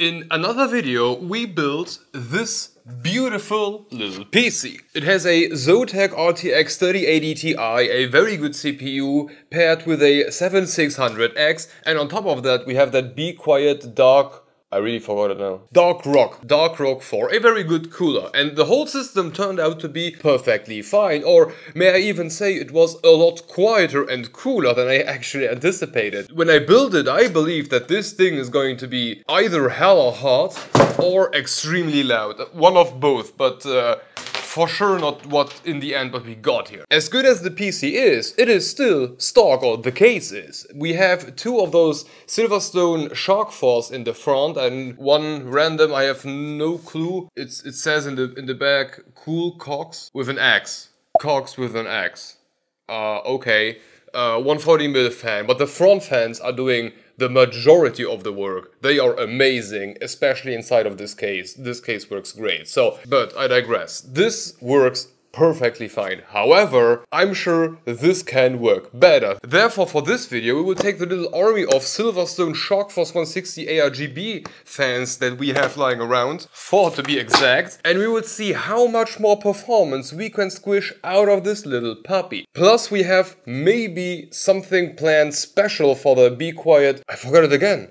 In another video, we built this beautiful little PC. It has a Zotac RTX 3080 Ti, a very good CPU, paired with a 7600X, and on top of that we have that Be Quiet Dark I really forgot it now. Dark Rock. Dark Rock 4. A very good cooler. And the whole system turned out to be perfectly fine. Or may I even say it was a lot quieter and cooler than I actually anticipated. When I built it, I believed that this thing is going to be either hella hot or extremely loud. One of both, but uh, for sure not what in the end what we got here. As good as the PC is, it is still stock, or the case is. We have two of those Silverstone Shark Force in the front and one random, I have no clue. It's, it says in the, in the back, Cool Cox with an X. Cox with an X. Uh, okay. Uh, 140 mil fan, but the front fans are doing the majority of the work. They are amazing, especially inside of this case. This case works great. So, but I digress. This works perfectly fine. However, I'm sure this can work better. Therefore, for this video, we will take the little army of Silverstone Shark Force 160 ARGB fans that we have lying around, four to be exact, and we will see how much more performance we can squish out of this little puppy. Plus, we have maybe something planned special for the Be Quiet, I forgot it again.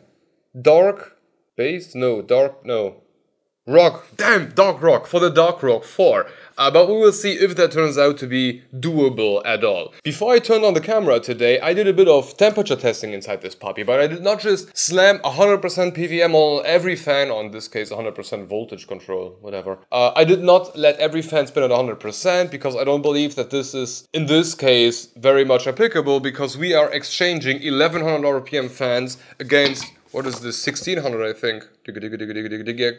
Dark Base? No, dark, no. Rock, damn, Dark Rock, for the Dark Rock 4. Uh, but we will see if that turns out to be doable at all. Before I turned on the camera today, I did a bit of temperature testing inside this puppy, but I did not just slam 100% PWM on every fan, on this case 100% voltage control, whatever. Uh, I did not let every fan spin at 100% because I don't believe that this is, in this case, very much applicable because we are exchanging 1100 RPM fans against what is this 1600 I think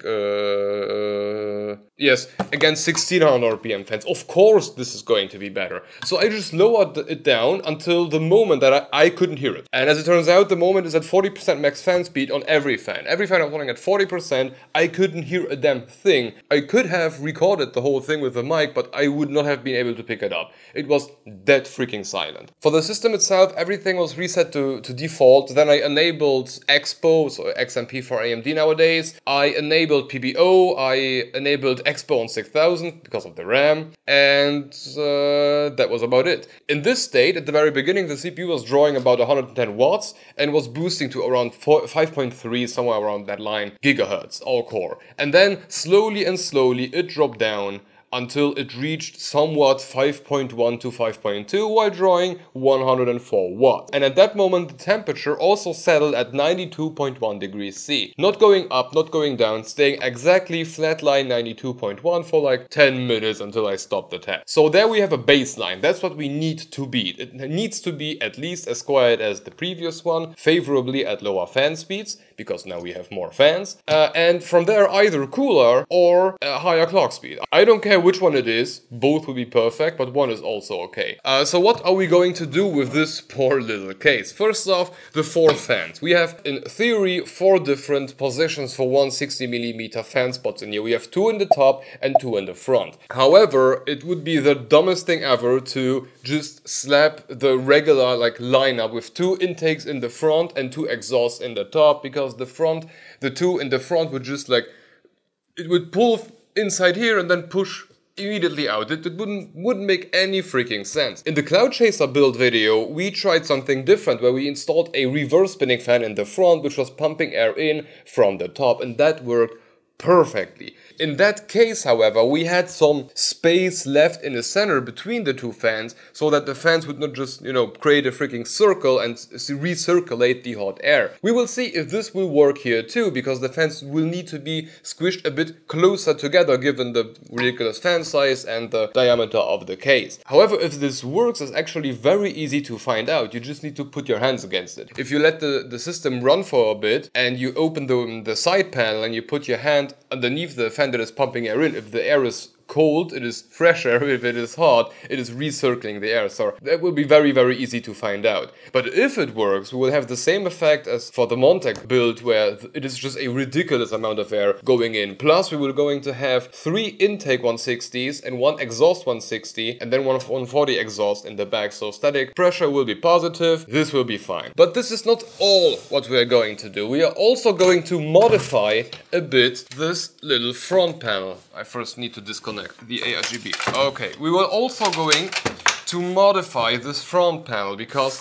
uh, yes against 1600 RPM fans of course this is going to be better so I just lowered it down until the moment that I, I couldn't hear it and as it turns out the moment is at 40% max fan speed on every fan every fan I'm running at 40% I couldn't hear a damn thing I could have recorded the whole thing with the mic but I would not have been able to pick it up it was dead freaking silent for the system itself everything was reset to, to default then I enabled Expo so XMP for AMD nowadays nowadays. I enabled PBO, I enabled Expo on 6000 because of the RAM, and uh, that was about it. In this state, at the very beginning, the CPU was drawing about 110 watts and was boosting to around 5.3, somewhere around that line, gigahertz, all core. And then slowly and slowly it dropped down until it reached somewhat 5.1 to 5.2 while drawing 104 watts. And at that moment the temperature also settled at 92.1 degrees C. Not going up, not going down, staying exactly flatline 92.1 for like 10 minutes until I stopped the test. So there we have a baseline, that's what we need to beat. It needs to be at least as quiet as the previous one, favorably at lower fan speeds, because now we have more fans, uh, and from there either cooler or a higher clock speed. I don't care which one it is, both would be perfect, but one is also okay. Uh, so what are we going to do with this poor little case? First off, the four fans. We have, in theory, four different positions for 160mm fan spots in here. We have two in the top and two in the front. However, it would be the dumbest thing ever to just slap the regular like lineup with two intakes in the front and two exhausts in the top because the front, the two in the front would just like, it would pull inside here and then push immediately out. It, it, wouldn't, wouldn't make any freaking sense. In the Cloud Chaser build video, we tried something different where we installed a reverse spinning fan in the front which was pumping air in from the top and that worked perfectly. In that case, however, we had some space left in the center between the two fans so that the fans would not just, you know, create a freaking circle and recirculate the hot air. We will see if this will work here too, because the fans will need to be squished a bit closer together given the ridiculous fan size and the diameter of the case. However, if this works, it's actually very easy to find out. You just need to put your hands against it. If you let the, the system run for a bit and you open the, the side panel and you put your hand underneath the that is pumping air in, if the air is cold, it is fresh air. If it is hot, it is recircling the air. So that will be very, very easy to find out. But if it works, we will have the same effect as for the Montech build, where it is just a ridiculous amount of air going in. Plus, we will going to have three intake 160s and one exhaust 160, and then one 140 exhaust in the back. So static pressure will be positive. This will be fine. But this is not all what we are going to do. We are also going to modify a bit this little front panel. I first need to disconnect the ARGB. Okay, we will also going to modify this front panel because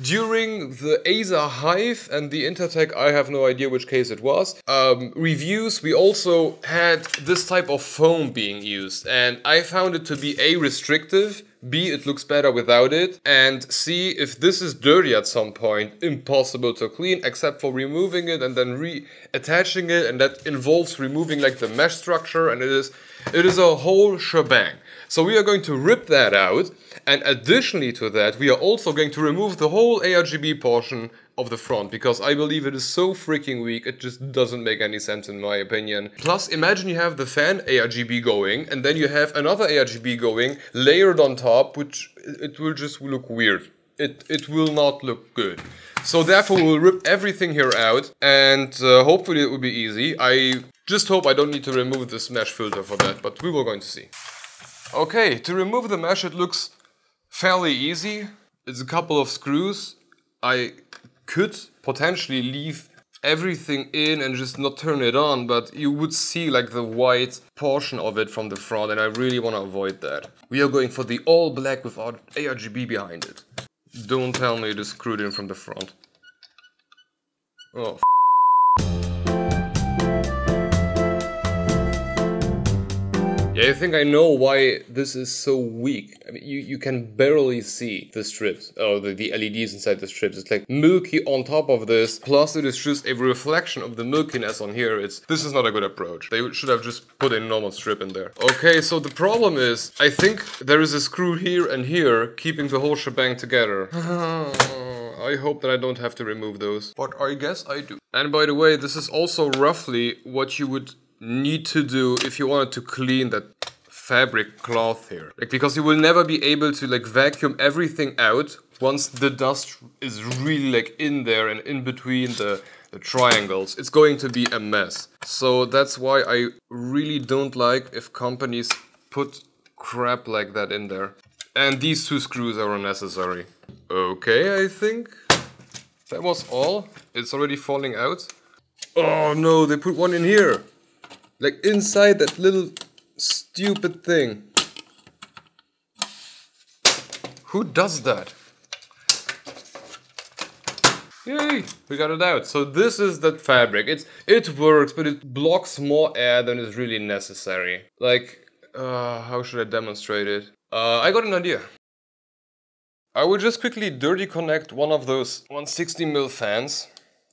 during the Azza Hive and the Intertech, I have no idea which case it was, um, reviews, we also had this type of foam being used. And I found it to be A, restrictive, B, it looks better without it, and C, if this is dirty at some point, impossible to clean except for removing it and then reattaching it, and that involves removing like the mesh structure, and it is it is a whole shebang. So we are going to rip that out, and additionally to that, we are also going to remove the whole ARGB portion of the front, because I believe it is so freaking weak, it just doesn't make any sense in my opinion. Plus, imagine you have the fan ARGB going, and then you have another ARGB going, layered on top, which it will just look weird. It, it will not look good. So therefore we'll rip everything here out and uh, hopefully it will be easy. I just hope I don't need to remove this mesh filter for that, but we will going to see. Okay, to remove the mesh it looks fairly easy. It's a couple of screws. I could potentially leave everything in and just not turn it on, but you would see like the white portion of it from the front and I really want to avoid that. We are going for the all black without ARGB behind it. Don't tell me it is screwed in from the front. Oh, Yeah, I think I know why this is so weak. I mean, you, you can barely see the strips, oh, the, the LEDs inside the strips. It's like milky on top of this, plus it is just a reflection of the milkiness on here. It's This is not a good approach. They should have just put a normal strip in there. Okay, so the problem is, I think there is a screw here and here, keeping the whole shebang together. I hope that I don't have to remove those. But I guess I do. And by the way, this is also roughly what you would need to do if you wanted to clean that fabric cloth here. Like, because you will never be able to like vacuum everything out once the dust is really like in there and in between the, the triangles. It's going to be a mess. So that's why I really don't like if companies put crap like that in there. And these two screws are unnecessary. Okay, I think that was all. It's already falling out. Oh no, they put one in here. Like inside that little stupid thing. Who does that? Yay, we got it out. So this is that fabric. It's It works, but it blocks more air than is really necessary. Like, uh, how should I demonstrate it? Uh, I got an idea. I will just quickly dirty connect one of those 160mm fans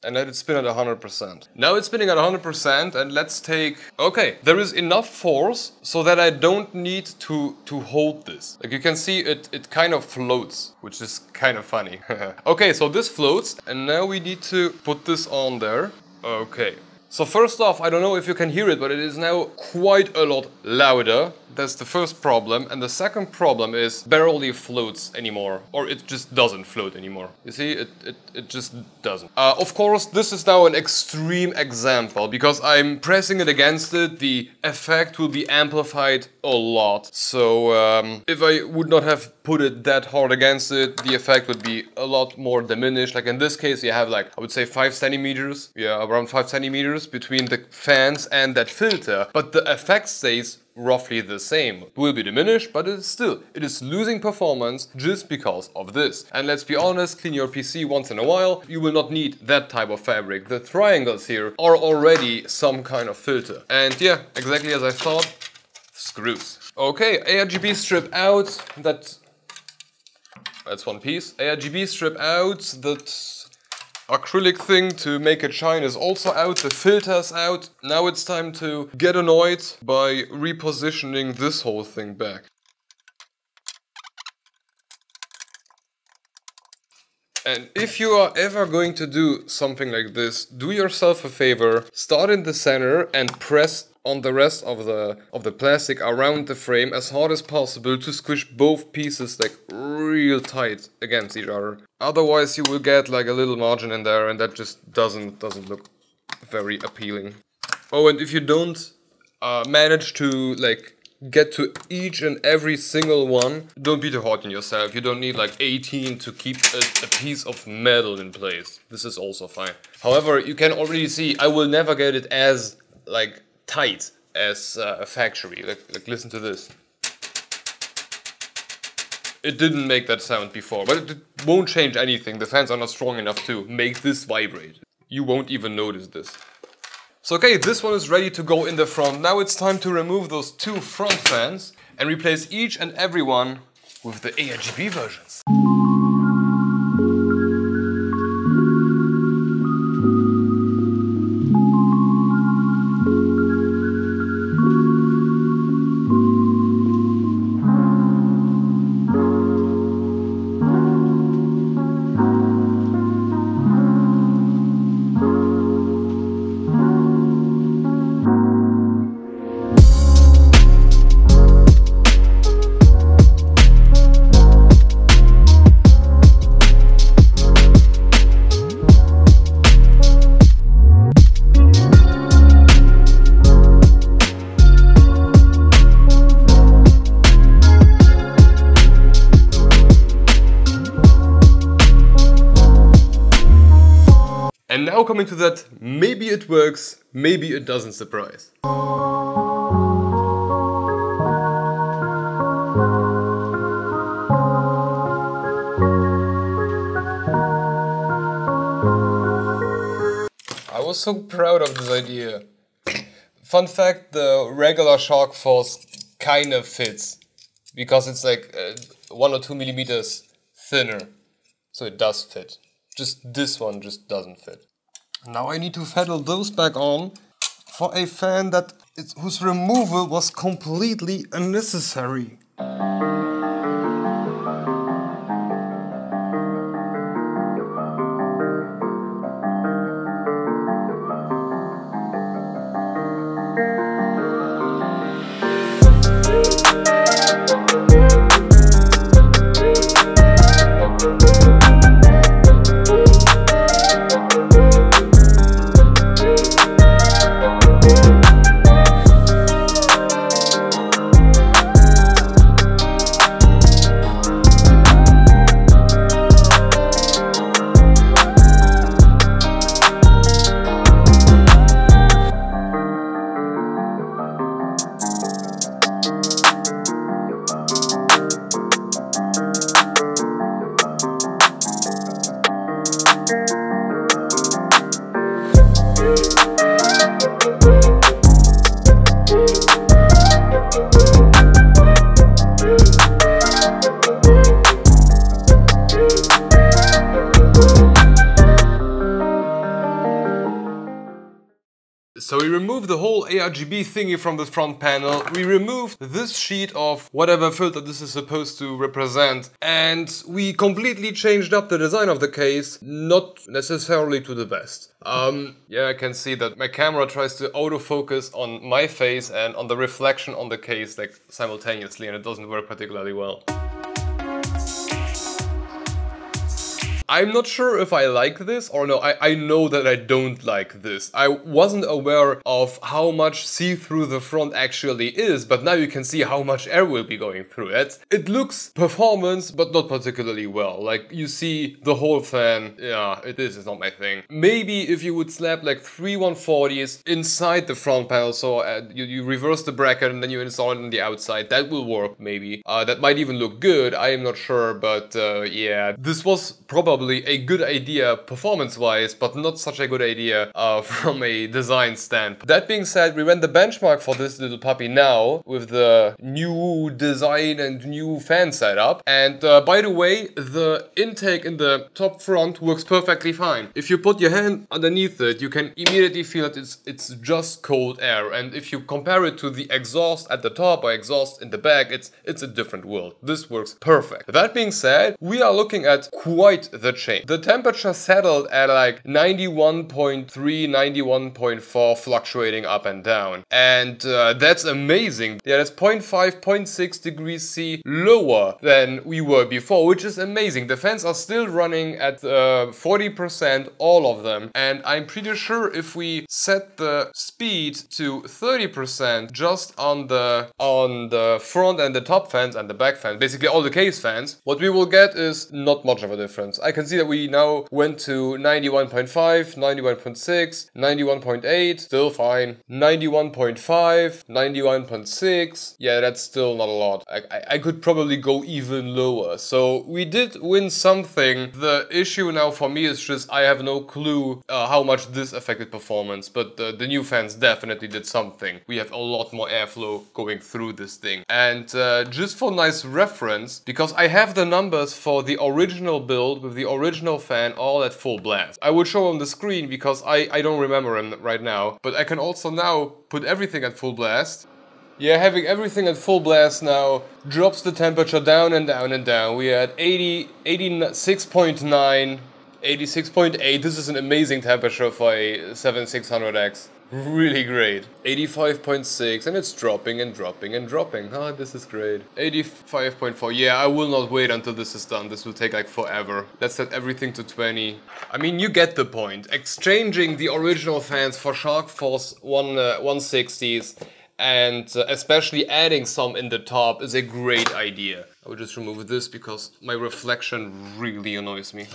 and let it spin at 100%. Now it's spinning at 100% and let's take... Okay, there is enough force so that I don't need to, to hold this. Like you can see it, it kind of floats, which is kind of funny. okay, so this floats and now we need to put this on there. Okay, so first off, I don't know if you can hear it, but it is now quite a lot louder. That's the first problem. And the second problem is barely floats anymore. Or it just doesn't float anymore. You see, it, it, it just doesn't. Uh, of course, this is now an extreme example because I'm pressing it against it. The effect will be amplified a lot. So um, if I would not have put it that hard against it, the effect would be a lot more diminished. Like in this case, you have like, I would say five centimeters. Yeah, around five centimeters between the fans and that filter. But the effect stays roughly the same. It will be diminished, but it is still, it is losing performance just because of this. And let's be honest, clean your PC once in a while, you will not need that type of fabric. The triangles here are already some kind of filter. And yeah, exactly as I thought, screws. Okay, ARGB strip out, that that's one piece. ARGB strip out, that acrylic thing to make it shine is also out, the filter's out. Now it's time to get annoyed by repositioning this whole thing back. And if you are ever going to do something like this, do yourself a favor, start in the center and press on the rest of the of the plastic around the frame as hard as possible to squish both pieces like real tight against each other. Otherwise you will get like a little margin in there and that just doesn't doesn't look very appealing. Oh and if you don't uh, manage to like get to each and every single one, don't be too hard on yourself. You don't need like 18 to keep a, a, piece of metal in place. This is also fine. However, you can already see I will never get it as like tight as uh, a factory. Like, like listen to this. It didn't make that sound before, but it won't change anything. The fans are not strong enough to make this vibrate. You won't even notice this. So okay, this one is ready to go in the front. Now it's time to remove those two front fans and replace each and every one with the ARGB versions. Coming to that, maybe it works, maybe it doesn't surprise. I was so proud of this idea. Fun fact, the regular Shark Force kind of fits because it's like uh, one or two millimeters thinner. So it does fit. Just this one just doesn't fit. Now I need to feddle those back on for a fan that whose removal was completely unnecessary. ARGB thingy from the front panel. We removed this sheet of whatever filter this is supposed to represent. And we completely changed up the design of the case, not necessarily to the best. Um, yeah, I can see that my camera tries to autofocus on my face and on the reflection on the case like simultaneously and it doesn't work particularly well. I'm not sure if I like this or no, I, I know that I don't like this. I wasn't aware of how much see-through the front actually is, but now you can see how much air will be going through it. It looks performance, but not particularly well. Like, you see the whole fan, yeah, it, is not my thing. Maybe if you would slap like three 140s inside the front panel, so uh, you, you reverse the bracket and then you install it on the outside, that will work maybe. Uh, that might even look good, I am not sure, but uh, yeah, this was probably probably a good idea performance-wise, but not such a good idea uh, from a design standpoint. That being said, we ran the benchmark for this little puppy now with the new design and new fan setup. And uh, by the way, the intake in the top front works perfectly fine. If you put your hand underneath it, you can immediately feel that it's, it's just cold air. And if you compare it to the exhaust at the top or exhaust in the back, it's, it's a different world. This works perfect. That being said, we are looking at quite the the change. The temperature settled at like 91.3, 91.4 fluctuating up and down. And uh, that's amazing. Yeah, that's 0.5, 0.6 degrees C lower than we were before, which is amazing. The fans are still running at 40%, uh, all of them. And I'm pretty sure if we set the speed to 30% just on the on the front and the top fans and the back fans, basically all the case fans, what we will get is not much of a difference. I can see that we now went to 91.5, 91.6, 91.8, still fine. 91.5, 91.6, yeah, that's still not a lot. I, I, I could probably go even lower. So we did win something. The issue now for me is just I have no clue uh, how much this affected performance, but the, new fans definitely did something. We have a lot more airflow going through this thing. And uh, just for nice reference, because I have the numbers for the original build with the original fan all at full blast. I would show on the screen because I, I don't remember them right now, but I can also now put everything at full blast yeah, having everything at full blast now drops the temperature down and down and down. We are at 80, 86.9, 86.8. This is an amazing temperature for a 7600X. Really great. 85.6 and it's dropping and dropping and dropping. Ah, this is great. 85.4. Yeah, I will not wait until this is done. This will take like forever. Let's set everything to 20. I mean, you get the point. Exchanging the original fans for Shark Force 1, uh, 160s and uh, especially adding some in the top is a great idea. I will just remove this because my reflection really annoys me.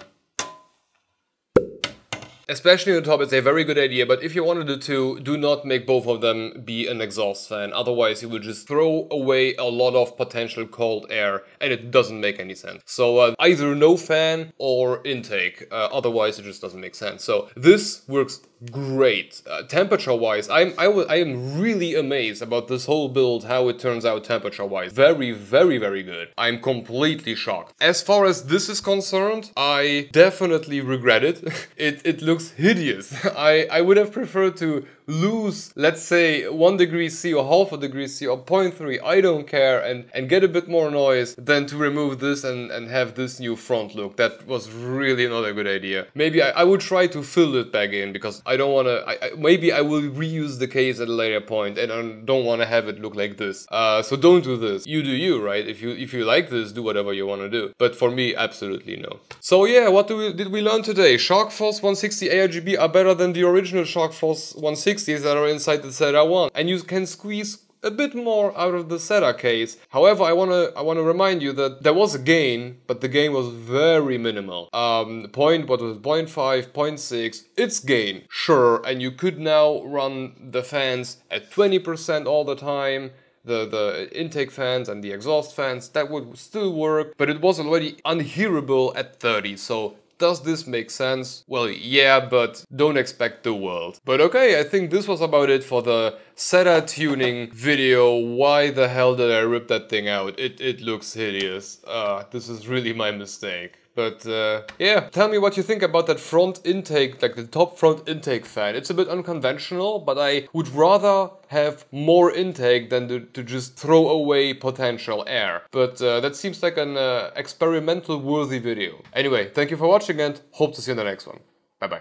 Especially on top, it's a very good idea, but if you wanted to do, do not make both of them be an exhaust fan. Otherwise, you will just throw away a lot of potential cold air, and it doesn't make any sense. So uh, either no fan or intake. Uh, otherwise, it just doesn't make sense. So this works great. Uh, temperature-wise, I'm I, I am really amazed about this whole build, how it turns out temperature-wise. Very, very, very good. I'm completely shocked. As far as this is concerned, I definitely regret it. it, it looks hideous. I, I would have preferred to lose, let's say, 1 degree C or half a degree C or 0.3, I don't care, and, and get a bit more noise than to remove this and, and have this new front look. That was really not a good idea. Maybe I, I would try to fill it back in because I don't want to, maybe I will reuse the case at a later point and I don't want to have it look like this. Uh, so don't do this. You do you, right? If you if you like this, do whatever you want to do. But for me, absolutely no. So yeah, what do we, did we learn today? Shark Force 160 ARGB are better than the original Shark Force 160 60s that are inside the SETA 1 and you can squeeze a bit more out of the SETA case. However, I wanna I wanna remind you that there was a gain, but the gain was very minimal. Um, point what was 0 0.5, 0.6, it's gain, sure, and you could now run the fans at 20% all the time. The, the intake fans and the exhaust fans, that would still work, but it was already unhearable at 30, so does this make sense? Well, yeah, but don't expect the world. But okay, I think this was about it for the SETA tuning video. Why the hell did I rip that thing out? It, it looks hideous. Uh, this is really my mistake. But uh, yeah, tell me what you think about that front intake, like the top front intake fan. It's a bit unconventional, but I would rather have more intake than to, to just throw away potential air. But uh, that seems like an uh, experimental worthy video. Anyway, thank you for watching and hope to see you in the next one. Bye bye.